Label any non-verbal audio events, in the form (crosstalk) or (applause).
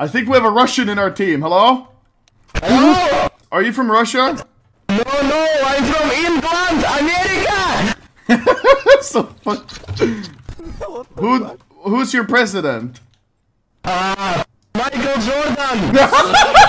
I think we have a Russian in our team. Hello? Hello? Are you from Russia? No, no, I'm from England, America! (laughs) so fuck. Who, who's your president? Uh, Michael Jordan! (laughs)